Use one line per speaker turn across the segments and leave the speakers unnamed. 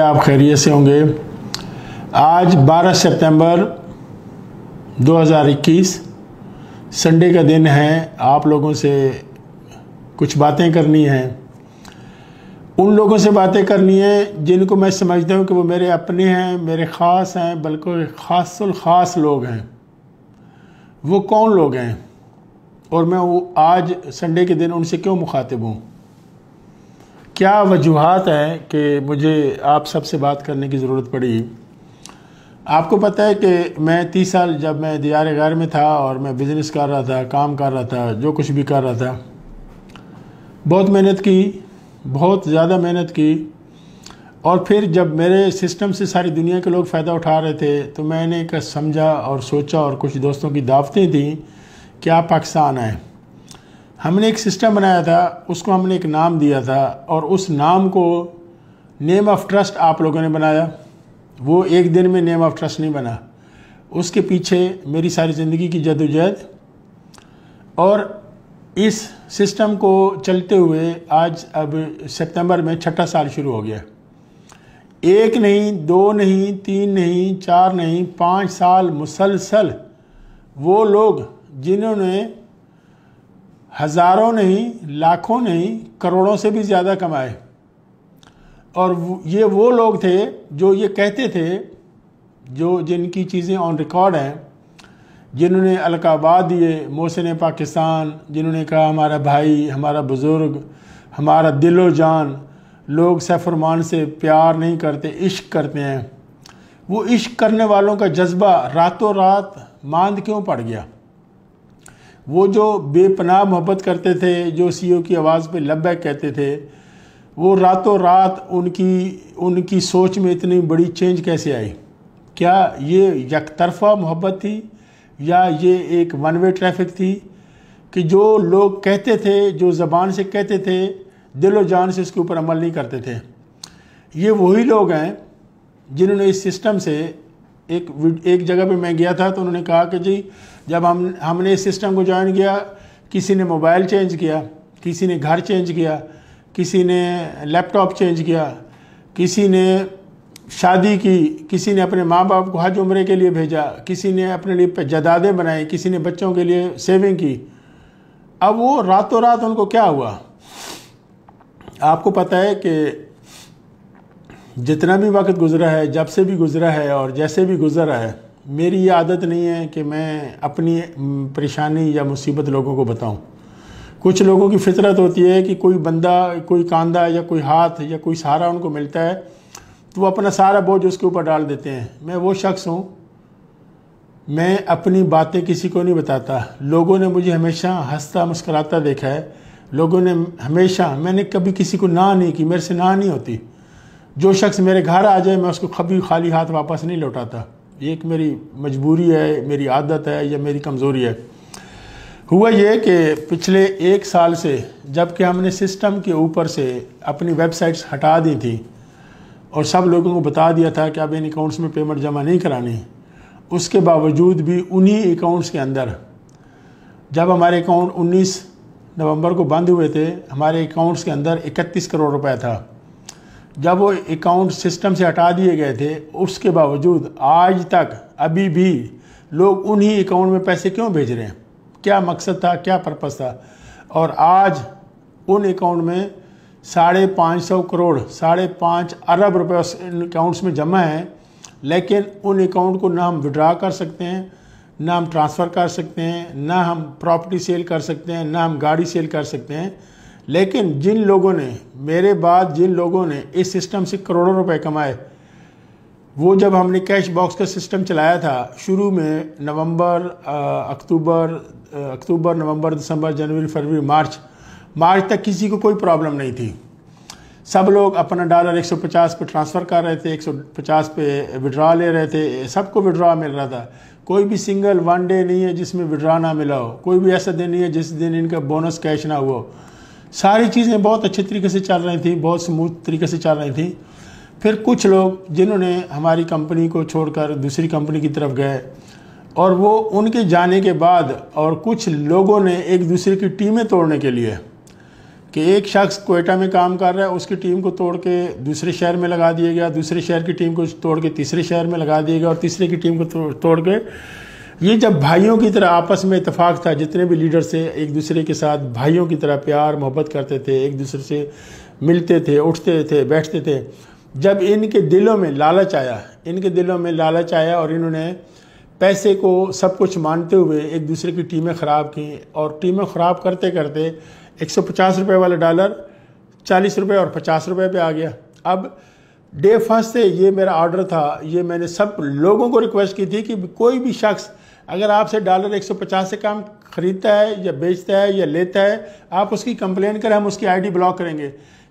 आप खैरियत से होंगे। आज 12 सितंबर 2021 संडे का दिन है। आप लोगों से कुछ बातें करनी हैं। उन लोगों से बातें करनी है जिनको मैं समझता हूँ कि वो मेरे अपने हैं, मेरे ख़ास हैं, बल्कि ख़ासुल ख़ास लोग हैं। वो कौन लोग हैं? और मैं वो आज संडे के दिन उनसे क्यों मुखातिब हूँ? क्या वजूहत है कि मुझे आप सबसे बात करने की ज़रूरत पड़ी? आपको पता है कि मैं तीस साल जब मैं दियार घर में था और मैं बिज़नेस कर रहा था, काम कर रहा था, जो कुछ भी कर रहा था, बहुत मेहनत की, बहुत ज़्यादा मेहनत की। और फिर जब मेरे सिस्टम से सारी दुनिया के लोग फ़ायदा उठा रहे थे तो मैंने समझा और सोचा और कुछ दोस्तों की दावतें दी कि आप पाकिस्तान आए। हमने एक सिस्टम बनाया था, उसको हमने एक नाम दिया था और उस नाम को नेम ऑफ़ ट्रस्ट आप लोगों ने बनाया। वो एक दिन में नेम ऑफ़ ट्रस्ट नहीं बना। उसके पीछे मेरी सारी ज़िंदगी की जदोजहद। और इस सिस्टम को चलते हुए आज अब सितंबर में छठा साल शुरू हो गया। एक नहीं, दो नहीं, तीन नहीं, चार नहीं, पाँच साल मुसलसल वो लोग जिन्होंने हज़ारों नहीं, लाखों नहीं, करोड़ों से भी ज़्यादा कमाए। और ये वो लोग थे जो ये कहते थे, जो जिनकी चीज़ें ऑन रिकॉर्ड हैं, जिन्होंने अलकाबाद दिए, मोहसिन पाकिस्तान, जिन्होंने कहा, हमारा भाई, हमारा बुज़ुर्ग, हमारा दिलो जान, लोग सैफरमान से प्यार नहीं करते, इश्क करते हैं। वो इश्क करने वालों का जज्बा रातों रात मांद क्यों पड़ गया? वो जो बेपनाह मोहब्बत करते थे, जो सीओ की आवाज़ पे लब्बैक कहते थे, वो रातों रात उनकी उनकी सोच में इतनी बड़ी चेंज कैसे आई? क्या ये यक तरफा मोहब्बत थी? या ये एक वन वे ट्रैफ़िक थी? कि जो लोग कहते थे, जो ज़बान से कहते थे, दिलो जान से उसके ऊपर अमल नहीं करते थे। ये वही लोग हैं जिन्होंने इस सिस्टम से एक एक जगह पे मैं गया था तो उन्होंने कहा कि जी, जब हम, हमने इस सिस्टम को ज्वाइन किया, किसी ने मोबाइल चेंज किया, किसी ने घर चेंज किया, किसी ने लैपटॉप चेंज किया, किसी ने शादी की, किसी ने अपने माँ बाप को हज उम्र के लिए भेजा, किसी ने अपने लिए जदादे बनाई, किसी ने बच्चों के लिए सेविंग की। अब वो रातों रात उनको क्या हुआ? आपको पता है कि जितना भी वक्त गुजरा है, जब से भी गुजरा है और जैसे भी गुजरा है, मेरी ये आदत नहीं है कि मैं अपनी परेशानी या मुसीबत लोगों को बताऊँ। कुछ लोगों की फितरत होती है कि कोई बंदा, कोई कांदा या कोई हाथ या कोई सहारा उनको मिलता है तो वो अपना सारा बोझ उसके ऊपर डाल देते हैं। मैं वो शख्स हूँ, मैं अपनी बातें किसी को नहीं बताता। लोगों ने मुझे हमेशा हंसता मुस्कराता देखा है। लोगों ने हमेशा, मैंने कभी किसी को ना नहीं की, मेरे से ना नहीं होती। जो शख्स मेरे घर आ जाए, मैं उसको कभी खाली हाथ वापस नहीं लौटाता। ये एक मेरी मजबूरी है, मेरी आदत है, या मेरी कमज़ोरी है। हुआ ये कि पिछले एक साल से, जबकि हमने सिस्टम के ऊपर से अपनी वेबसाइट्स हटा दी थी, और सब लोगों को बता दिया था कि अब इन अकाउंट्स में पेमेंट जमा नहीं करानी। उसके बावजूद भी उन्हीं अकाउंट्स के अंदर, जब हमारे अकाउंट 19 नवंबर को बंद हुए थे, हमारे अकाउंट्स के अंदर 31 करोड़ रुपए था। जब वो अकाउंट सिस्टम से हटा दिए गए थे, उसके बावजूद आज तक अभी भी लोग उन्हीं अकाउंट में पैसे क्यों भेज रहे हैं? क्या मकसद था? क्या पर्पज़ था? और आज उन अकाउंट में साढ़े पाँच सौ करोड़, साढ़े पाँच अरब रुपए उस अकाउंट्स में जमा हैं, लेकिन उन अकाउंट को ना हम विड्रा कर सकते हैं, ना हम ट्रांसफ़र कर सकते हैं, ना हम प्रॉपर्टी सेल कर सकते हैं, ना हम गाड़ी सेल कर सकते हैं। लेकिन जिन लोगों ने, मेरे बाद जिन लोगों ने इस सिस्टम से करोड़ों रुपए कमाए, वो जब हमने कैश बॉक्स का सिस्टम चलाया था, शुरू में नवंबर अक्टूबर अक्टूबर, नवंबर, दिसंबर, जनवरी, फरवरी, मार्च मार्च तक किसी को कोई प्रॉब्लम नहीं थी। सब लोग अपना डॉलर 150 पे ट्रांसफ़र कर रहे थे 150 पे विड्रा ले रहे थे, सबको विड्रा मिल रहा था। कोई भी सिंगल वन डे नहीं है जिसमें विड्रा ना मिला हो, कोई भी ऐसा दिन नहीं है जिस दिन इनका बोनस कैश ना हुआ सारी चीज़ें बहुत अच्छे तरीके से चल रही थी, बहुत स्मूथ तरीके से चल रही थी। फिर कुछ लोग जिन्होंने हमारी कंपनी को छोड़कर दूसरी कंपनी की तरफ़ गए और वो उनके जाने के बाद और कुछ लोगों ने एक दूसरे की टीमें तोड़ने के लिए कि एक शख्स कोयटा में काम कर रहा है, उसकी टीम को तोड़ के दूसरे शहर में लगा दिया गया, दूसरे शहर की टीम को तोड़ के तीसरे शहर में लगा दिया गया और तीसरे की टीम को तोड़ के ये जब भाइयों की तरह आपस में इतफाक़ था, जितने भी लीडर से एक दूसरे के साथ भाइयों की तरह प्यार, मोहब्बत करते थे, एक दूसरे से मिलते थे, उठते थे, बैठते थे, जब इनके दिलों में लालच आया, इनके दिलों में लालच आया और इन्होंने पैसे को सब कुछ मानते हुए एक दूसरे की टीमें ख़राब की और टीमें ख़राब करते करते एक सौ पचास रुपये वाला डॉलर चालीस रुपये और पचास रुपये पे आ गया। अब डे फ़र्स्ट से ये मेरा ऑर्डर था, ये मैंने सब लोगों को रिक्वेस्ट की थी कि कोई भी शख्स अगर आपसे डॉलर 150 से कम ख़रीदता है या बेचता है या लेता है, आप उसकी कंप्लेन करें, हम उसकी आईडी ब्लॉक करेंगे।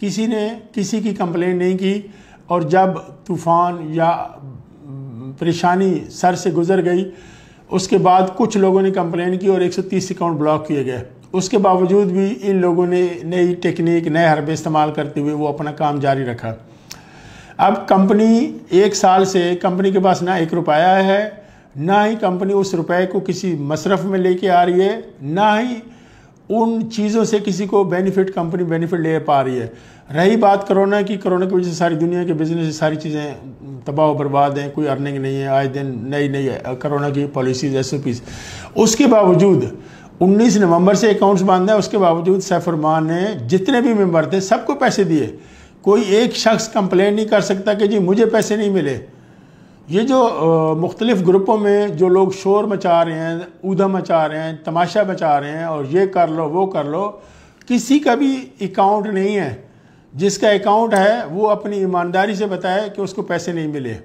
किसी ने किसी की कंप्लेन नहीं की और जब तूफ़ान या परेशानी सर से गुजर गई, उसके बाद कुछ लोगों ने कंप्लेन की और 130 अकाउंट ब्लॉक किए गए। उसके बावजूद भी इन लोगों ने नई टेक्निक नए हरबे इस्तेमाल करते हुए वो अपना काम जारी रखा। अब कंपनी एक साल से, कंपनी के पास ना एक रुपया है ना ही कंपनी उस रुपए को किसी मसरफ में लेके आ रही है, ना ही उन चीज़ों से किसी को बेनिफिट कंपनी बेनिफिट ले पा रही है। रही बात कोरोना की कोरोना की वजह से सारी दुनिया के बिज़नेस सारी चीज़ें तबाह बर्बाद हैं, कोई अर्निंग नहीं है, आए दिन नई नई कोरोना की पॉलिसीज़ एस उसके बावजूद 19 नवंबर से अकाउंट्स बंद है, उसके बावजूद सैफरमान ने जितने भी मेंबर थे, सबको पैसे दिए। कोई एक शख्स कंप्लेन नहीं कर सकता कि जी मुझे पैसे नहीं मिले। ये जो मुख्तलिफ़ ग्रुपों में जो लोग शोर मचा रहे हैं ऊधा मचा रहे हैं, तमाशा मचा रहे हैं और ये कर लो, वो कर लो, किसी का भी अकाउंट नहीं है। जिसका अकाउंट है, वो अपनी ईमानदारी से बताए कि उसको पैसे नहीं मिले।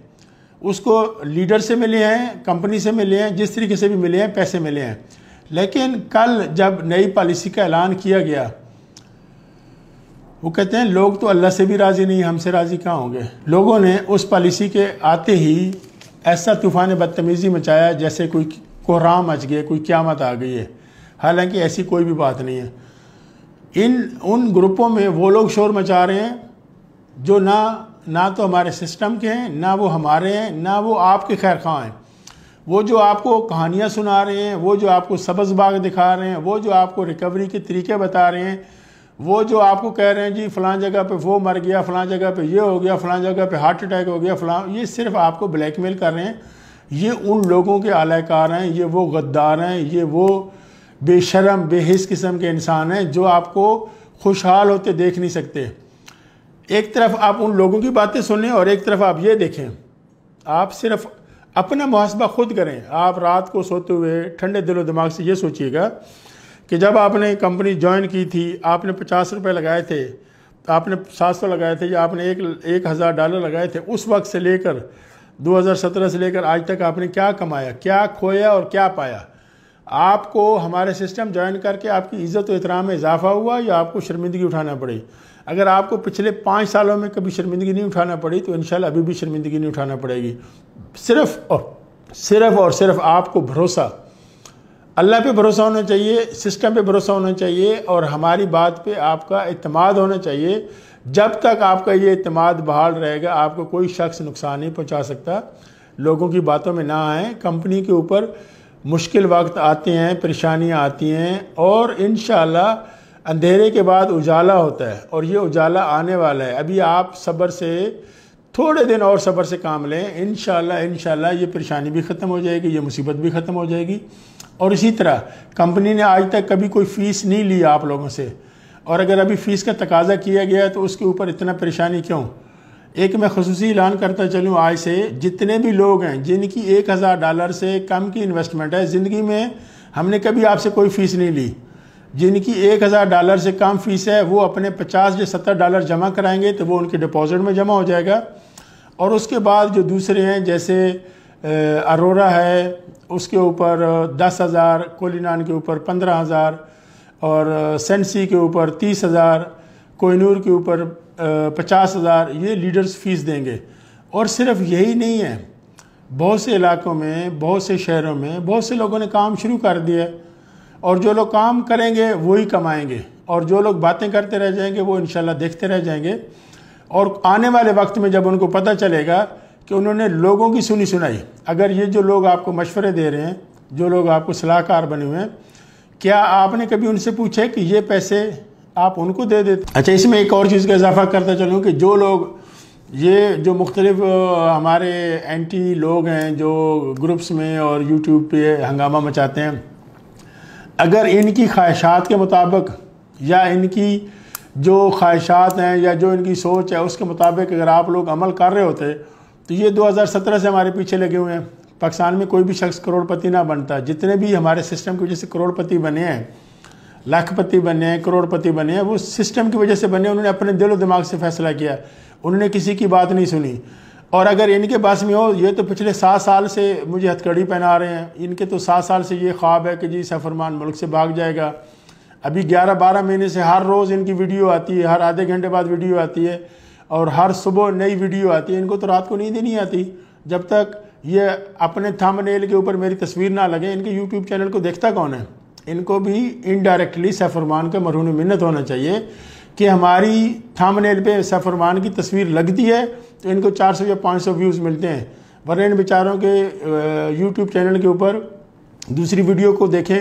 उसको लीडर से मिले हैं, कंपनी से मिले हैं, जिस तरीके से भी मिले हैं, पैसे मिले हैं। लेकिन कल जब नई पॉलिसी का ऐलान किया गया वो कहते हैं, लोग तो अल्लाह से भी राज़ी नहीं, हमसे राज़ी कहाँ होंगे? लोगों ने उस पॉलिसी के आते ही ऐसा तूफ़ान बदतमीज़ी मचाया जैसे कोई कोहराम मच गया कोई क्यामत आ गई है। हालाँकि ऐसी कोई भी बात नहीं है। इन, उन ग्रुपों में वो लोग शोर मचा रहे हैं, जो ना ना तो हमारे सिस्टम के हैं, ना वो हमारे हैं, ना वो आपके खैर खां हैं। वो जो आपको कहानियाँ सुना रहे हैं, वो जो आपको सब्ज़ बाग दिखा रहे हैं, वो जो आपको रिकवरी के तरीके बता रहे हैं वो जो आपको कह रहे हैं, जी, फलां जगह पे वो मर गया, फलां जगह पे ये हो गया, फलां जगह पे हार्ट अटैक हो गया, फलां, ये सिर्फ़ आपको ब्लैकमेल कर रहे हैं। ये उन लोगों के आलाकार हैं, ये वो गद्दार हैं, ये वो बेशरम, बेहिस किस्म के इंसान हैं जो आपको खुशहाल होते देख नहीं सकते। एक तरफ़ आप उन लोगों की बातें सुनें और एक तरफ़ आप ये देखें। आप सिर्फ़ अपना मुहासबा खुद करें। आप रात को सोते हुए ठंडे दिलो दिमाग से ये सोचिएगा कि जब आपने कंपनी ज्वाइन की थी, आपने पचास रुपये लगाए थे, आपने सात सौ लगाए थे या आपने एक एक हज़ार डॉलर लगाए थे, उस वक्त से लेकर 2017 से लेकर आज तक आपने क्या कमाया, क्या खोया और क्या पाया? आपको हमारे सिस्टम ज्वाइन करके आपकी इज़्ज़त और एहतराम में इजाफा हुआ या आपको शर्मिंदगी उठाना पड़ी? अगर आपको पिछले पाँच सालों में कभी शर्मिंदगी नहीं उठाना पड़ी तो इन अभी भी शर्मिंदगी नहीं उठाना पड़ेगी। सिर्फ़ और सिर्फ़ और सिर्फ़ आपको भरोसा अल्लाह पे भरोसा होना चाहिए, सिस्टम पे भरोसा होना चाहिए और हमारी बात पे आपका अतमाद होना चाहिए। जब तक आपका ये अतमाद बहाल रहेगा, आपको कोई शख्स नुकसान नहीं पहुँचा सकता। लोगों की बातों में ना आए। कंपनी के ऊपर मुश्किल वक्त आते हैं, परेशानियाँ आती हैं और इन अंधेरे के बाद उजाला होता है और ये उजाला आने वाला है। अभी आप सब्र से, थोड़े दिन और सब्र से काम लें। इन शाला ये परेशानी भी ख़त्म हो जाएगी, ये मुसीबत भी ख़त्म हो जाएगी। और इसी तरह कंपनी ने आज तक कभी कोई फ़ीस नहीं ली आप लोगों से। और अगर अभी फ़ीस का तकाजा किया गया तो उसके ऊपर इतना परेशानी क्यों? एक मैं खसूसी ऐलान करता चलूँ आज से, जितने भी लोग हैं, जिनकी एक हज़ार डॉलर से कम की इन्वेस्टमेंट है, ज़िंदगी में हमने कभी आपसे कोई फ़ीस नहीं ली। जिनकी एक हज़ार डॉलर से कम फ़ीस है, वो अपने पचास या सत्तर डॉलर जमा कराएँगे तो वो उनके डिपॉजिट में जमा हो जाएगा। और उसके बाद जो दूसरे हैं, जैसे अरोरा है, उसके ऊपर दस हज़ार, कोलिनान के ऊपर पंद्रह हज़ार, और सेंसी के ऊपर तीस हज़ार, कोहिनूर के ऊपर पचास हज़ार, ये लीडर्स फ़ीस देंगे। और सिर्फ़ यही नहीं है, बहुत से इलाकों में, बहुत से शहरों में, बहुत से लोगों ने काम शुरू कर दिया और जो लोग काम करेंगे, वही कमाएँगे। और जो लोग बातें करते रह जाएँगे, वो इन देखते रह जाएँगे। और आने वाले वक्त में जब उनको पता चलेगा कि उन्होंने लोगों की सुनी सुनाई। अगर ये जो लोग आपको मशवरे दे रहे हैं, जो लोग आपको सलाहकार बने हुए हैं, क्या आपने कभी उनसे पूछा कि ये पैसे आप उनको दे देते? अच्छा इसमें एक और चीज़ का इजाफा करता चलूँ कि जो लोग, ये जो मुख्तलिफ़ हमारे एंटी लोग हैं जो ग्रुप्स में और यूट्यूब पे हंगामा मचाते हैं, अगर इनकी ख्वाहिशात के मुताबिक या इनकी जो ख्वाहिशात हैं या जो इनकी सोच है, उसके मुताबिक अगर आप लोग अमल कर रहे होते तो ये 2017 से हमारे पीछे लगे हुए हैं। पाकिस्तान में कोई भी शख्स करोड़पति ना बनता। जितने भी हमारे सिस्टम की वजह से करोड़पति बने हैं, लाखपति बने हैं, करोड़पति बने हैं, वो सिस्टम की वजह से बने उन्होंने अपने दिलो दिमाग से फैसला किया। उन्होंने किसी की बात नहीं सुनी। और अगर इनके पास में हो, ये तो पिछले सात साल से मुझे हथकड़ी पहना रहे हैं। इनके तो सात साल से ये ख्वाब है कि जी सफ़रमान मुल्क से भाग जाएगा। अभी ग्यारह बारह महीने से हर रोज़ इनकी वीडियो आती है, हर आधे घंटे बाद वीडियो आती है। और हर सुबह नई वीडियो आती है, इनको तो रात को नींद ही नहीं आती। जब तक ये अपने थंबनेल के ऊपर मेरी तस्वीर ना लगे, इनके यूट्यूब चैनल को देखता कौन है? इनको भी इनडायरेक्टली सैफरमान का मरहून मिन्नत होना चाहिए कि हमारी थामनेल पे सैफरमान की तस्वीर लगती है तो इनको 400 या 500 व्यूज़ मिलते हैं। वरना इन बेचारों के यूट्यूब चैनल के ऊपर दूसरी वीडियो को देखें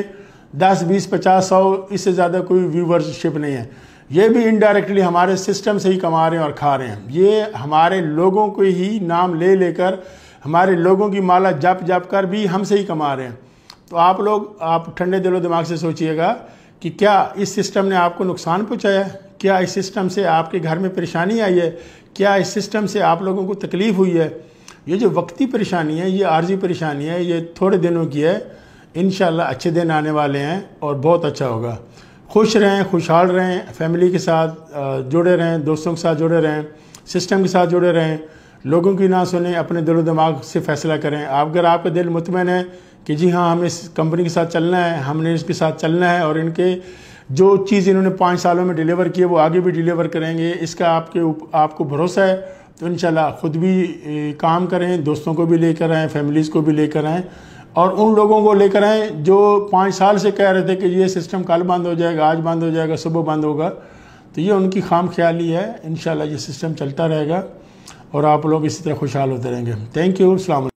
10 20 50 सौ, इससे ज़्यादा कोई व्यूवरशिप नहीं है। ये भी इनडायरेक्टली हमारे सिस्टम से ही कमा रहे हैं और खा रहे हैं। ये हमारे लोगों को ही नाम ले लेकर, हमारे लोगों की माला जप जप कर भी हमसे ही कमा रहे हैं। तो आप लोग, आप ठंडे दिलो दिमाग से सोचिएगा कि क्या इस सिस्टम ने आपको नुकसान पहुँचाया? क्या इस सिस्टम से आपके घर में परेशानी आई है? क्या इस सिस्टम से आप लोगों को तकलीफ़ हुई है? ये जो वक्ती परेशानी है, ये आर्जी परेशानी है, ये थोड़े दिनों की है। इन अच्छे दिन आने वाले हैं और बहुत अच्छा होगा। खुश रहें, खुशहाल रहें फैमिली के साथ जुड़े रहें, दोस्तों के साथ जुड़े रहें सिस्टम के साथ जुड़े रहें, लोगों की ना सुने, अपने दिलो दिमाग से फ़ैसला करें। आप अगर आपका दिल मुतमिन है कि जी हाँ हमें इस कंपनी के साथ चलना है, हमने इसके साथ चलना है और इनके जो चीज़ इन्होंने पाँच सालों में डिलीवर की है, वो आगे भी डिलीवर करेंगे, इसका आपके आपको भरोसा है तो इन ख़ुद भी काम करें, दोस्तों को भी लेकर आएँ फैमिलीज़ को भी लेकर आएँ और उन लोगों को लेकर आए जो पाँच साल से कह रहे थे कि ये सिस्टम कल बंद हो जाएगा, आज बंद हो जाएगा, सुबह बंद होगा। तो ये उनकी खाम ख्याली है। इन ये सिस्टम चलता रहेगा और आप लोग इसी तरह खुशहाल होते रहेंगे। Thank you अलैक्म